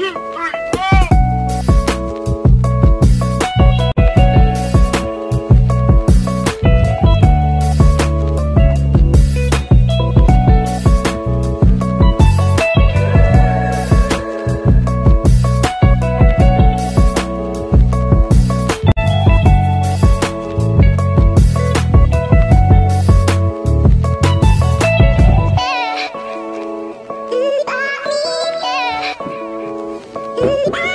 예. Ooh, ah!